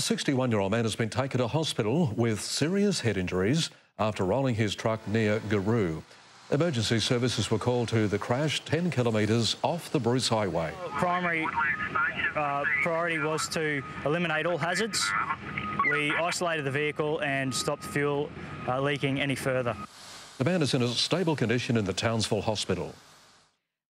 61-year-old man has been taken to hospital with serious head injuries after rolling his truck near Giru. Emergency services were called to the crash 10 kilometres off the Bruce Highway. Primary uh, priority was to eliminate all hazards. We isolated the vehicle and stopped fuel uh, leaking any further. The man is in a stable condition in the Townsville Hospital.